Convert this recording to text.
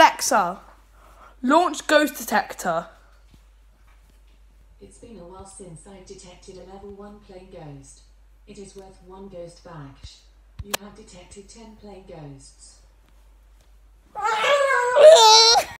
Alexa, launch Ghost Detector. It's been a while since I've detected a level 1 plane ghost. It is worth one ghost badge. You have detected 10 plane ghosts.